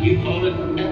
You call it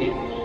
it